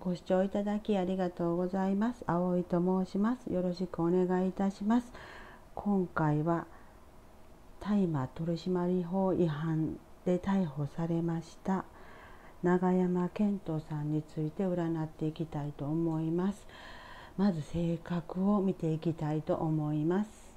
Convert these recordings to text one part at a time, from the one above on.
ご視聴いただきありがとうございます。葵と申します。よろしくお願いいたします。今回は大麻取締法違反で逮捕されました永山健人さんについて占っていきたいと思います。まず性格を見ていきたいと思います。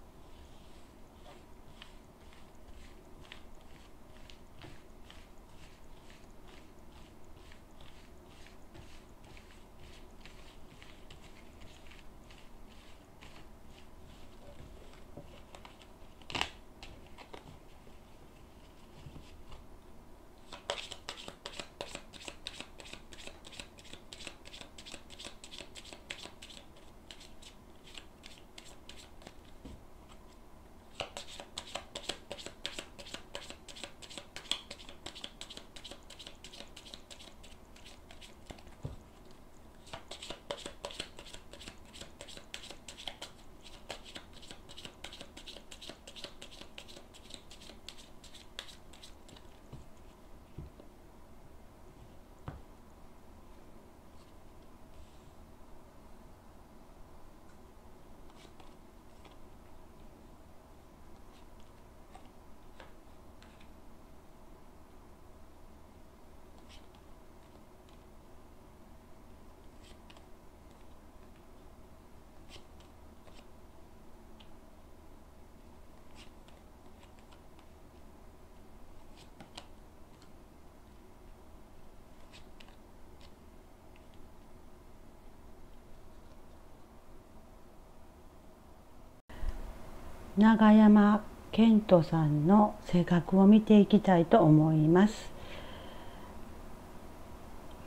永山健人さんの性格を見ていきたいと思います。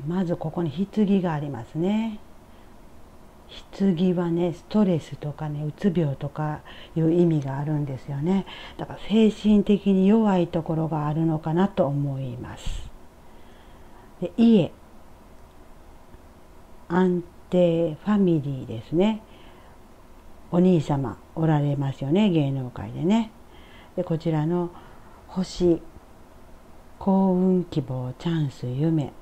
まずここに棺がありますね。棺はねストレスとかねうつ病とかいう意味があるんですよね。だから精神的に弱いところがあるのかなと思います。で家。安定ファミリーですね。お兄様。おられますよね芸能界でね。でこちらの星幸運希望チャンス夢。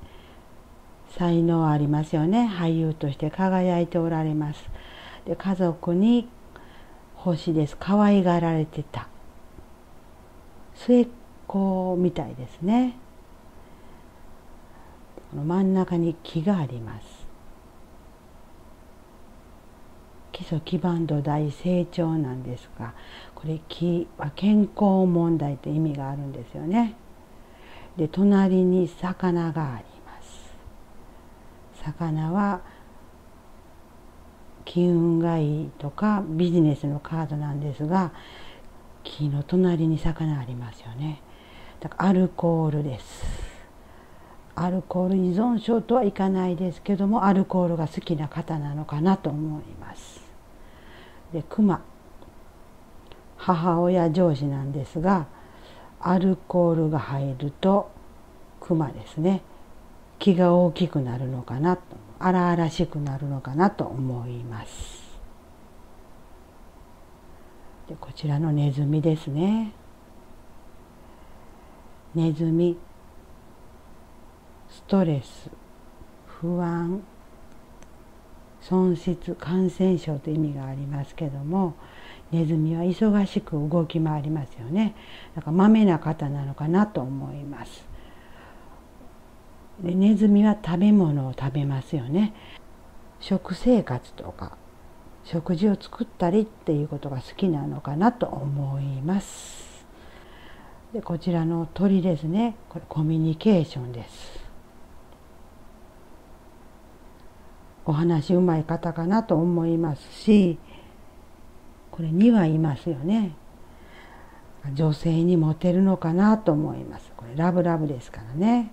才能ありますよね。俳優として輝いておられます。で家族に星です。可愛がられてた。末っ子みたいですね。この真ん中に木があります。基礎基盤土台成長なんですがこれ木は健康問題という意味があるんですよね。で隣に魚があります。魚は金運がいいとかビジネスのカードなんですが木の隣に魚ありますよね。だからアルコールです。アルコール依存症とはいかないですけどもアルコールが好きな方なのかなと思います。で熊。母親上司なんですがアルコールが入ると熊ですね。気が大きくなるのかなと荒々しくなるのかなと思います。でこちらのネズミですね。ネズミ。ストレス不安。損失感染症という意味がありますけどもネズミは忙しく動き回りますよね。だからまめな方なのかなと思います。でネズミは食べ物を食べますよね。食生活とか食事を作ったりっていうことが好きなのかなと思います。でこちらの鳥ですね。これコミュニケーションです。お話うまい方かなと思いますしこれにはいますよね。女性にモテるのかなと思います。これラブラブですからね。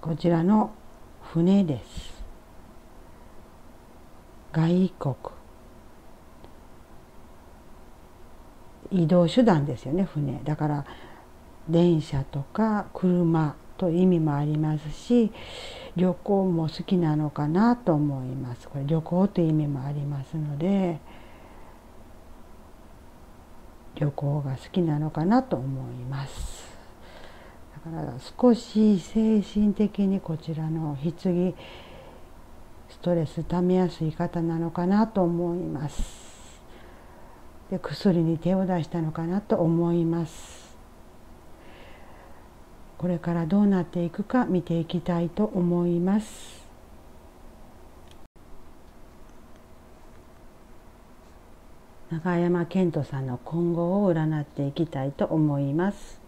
こちらの船です。外国。移動手段ですよね船。だから電車とか車という意味もありますし旅行も好きなのかなと思います。これ旅行という意味もありますので旅行が好きなのかなと思います。だから少し精神的にこちらの棺ストレスためやすい方なのかなと思います。で薬に手を出したのかなと思います。これからどうなっていくか見ていきたいと思います。永山健人さんの今後を占っていきたいと思います。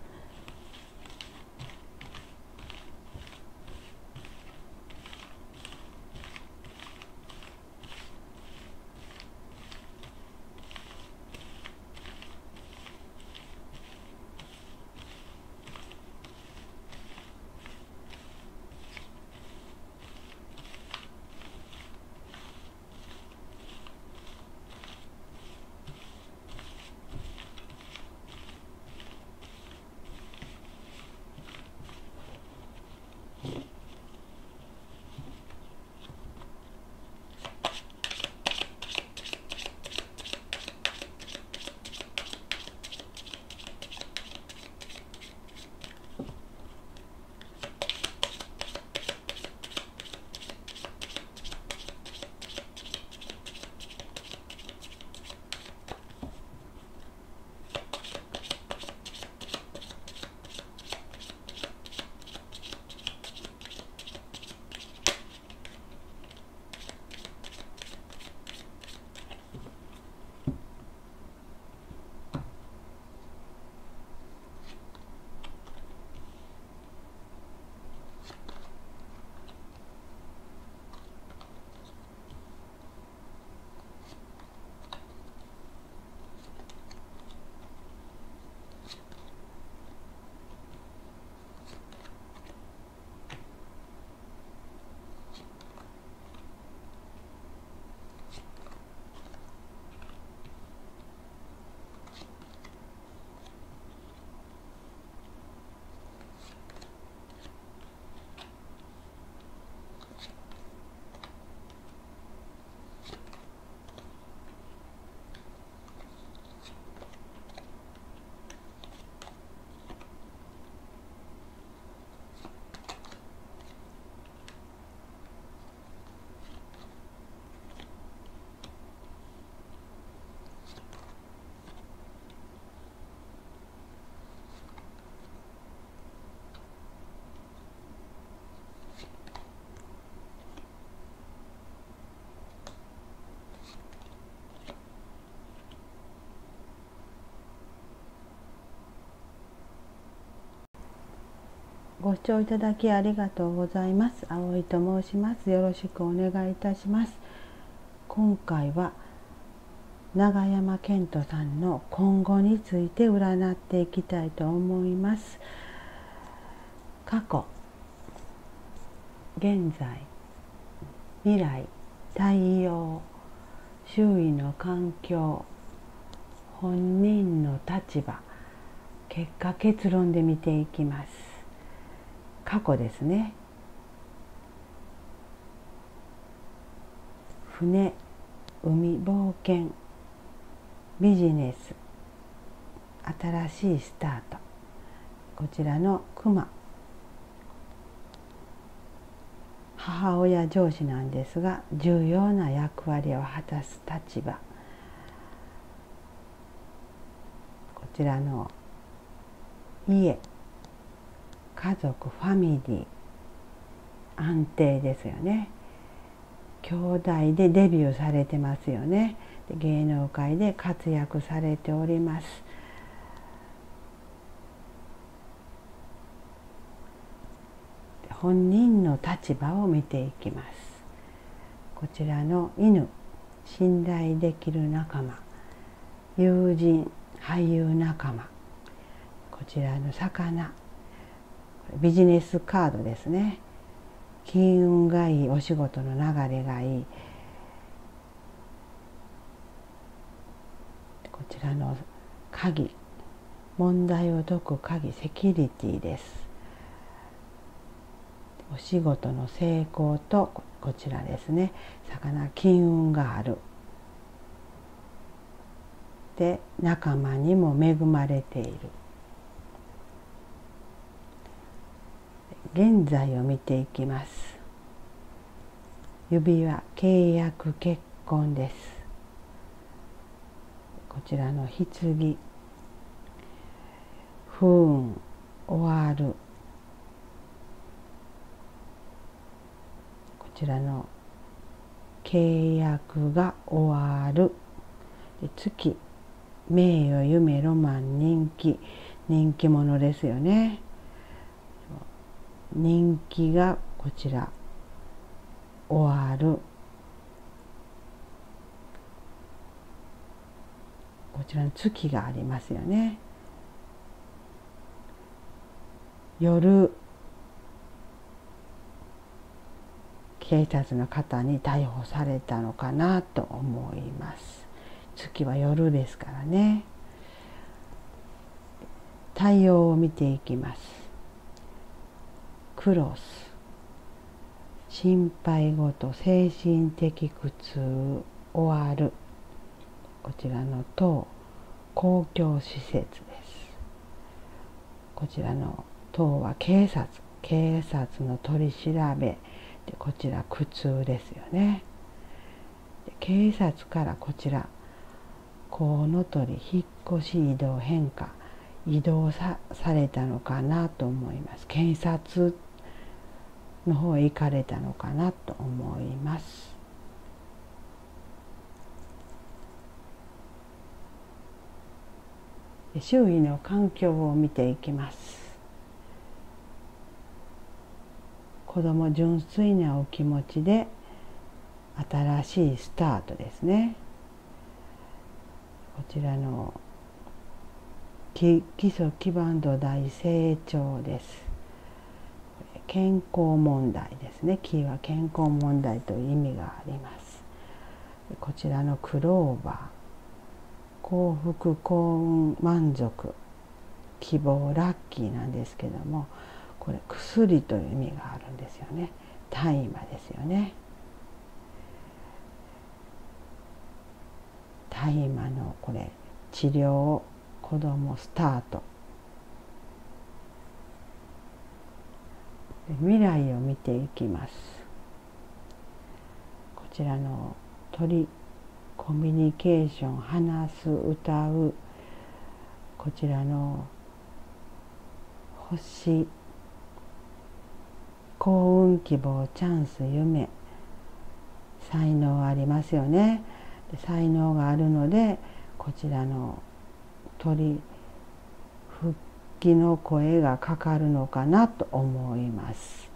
ご視聴いただきありがとうございます。葵と申します。よろしくお願いいたします。今回は永山健人さんの今後について占っていきたいと思います。過去、現在、未来、対応、周囲の環境、本人の立場、結果結論で見ていきます。過去ですね。船海冒険ビジネス新しいスタート。こちらの熊。母親上司なんですが重要な役割を果たす立場。こちらの家。家族ファミリー安定ですよね。兄弟でデビューされてますよね。芸能界で活躍されております。本人の立場を見ていきます。こちらの犬信頼できる仲間。友人俳優仲間。こちらの魚。ビジネスカードですね。金運がいいお仕事の流れがいい。こちらの鍵問題を解く鍵セキュリティです。お仕事の成功とこちらですね。魚金運がある。で仲間にも恵まれている。現在を見ていきます。指輪契約結婚です。こちらの棺。不運終わる。こちらの契約が終わる。月。名誉夢ロマン人気。人気者ですよね。人気がこちら。終わるこちらに月がありますよね。夜。警察の方に逮捕されたのかなと思います。月は夜ですからね。対応を見ていきます。クロス心配事精神的苦痛終わる。こちらの党公共施設です。こちらの党は警察警察の取り調べ。でこちら苦痛ですよね。警察からこちらコウノトリ引っ越し移動変化移動さされたのかなと思います。検察の方へ行かれたのかなと思います。周囲の環境を見ていきます。子供純粋なお気持ちで新しいスタートですね。こちらの基礎基盤土台成長です。健康問題ですね。木は健康問題という意味があります。こちらのクローバー。幸福幸運満足。希望ラッキーなんですけどもこれ薬という意味があるんですよね。大麻ですよね。大麻のこれ治療子供スタート。未来を見ていきます。こちらの鳥コミュニケーション話す歌うこちらの星幸運希望チャンス夢才能ありますよね。才能があるのでこちらの鳥復帰の声がかかるのかなと思います。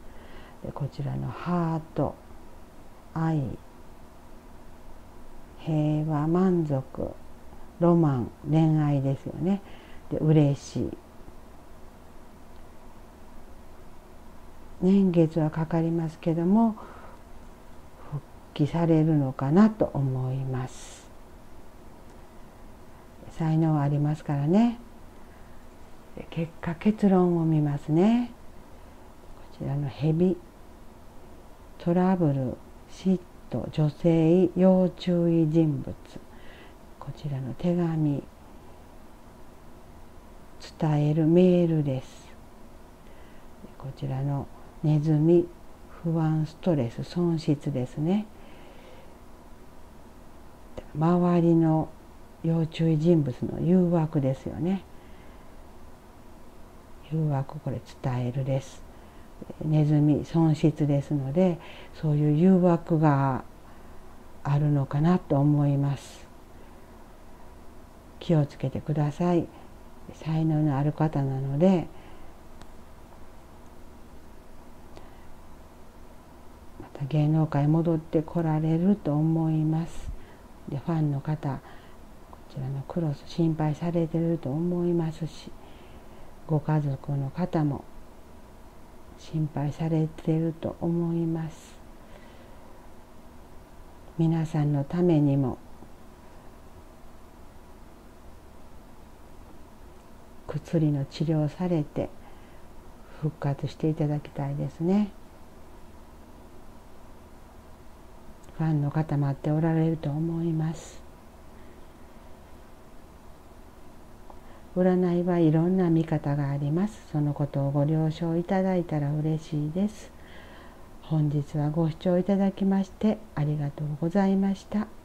でこちらのハート。愛。平和満足。ロマン。恋愛ですよね。で嬉しい。年月はかかりますけども復帰されるのかなと思います。才能はありますからね。結果結論を見ますね。こちらの蛇トラブル嫉妬女性要注意人物。こちらの手紙伝えるメールです。こちらのネズミ不安ストレス損失ですね。周りの要注意人物の誘惑ですよね。誘惑これ伝えるです。ネズミ損失ですのでそういう誘惑があるのかなと思います。気をつけてください。才能のある方なので。また芸能界戻ってこられると思います。でファンの方こちらのクロス心配されてると思いますし。ご家族の方も心配されてると思います皆さんのためにも薬の治療されて復活していただきたいですね。ファンの方待っておられると思います占いはいろんな見方がありますそのことをご了承いただいたら嬉しいです本日はご視聴いただきましてありがとうございました。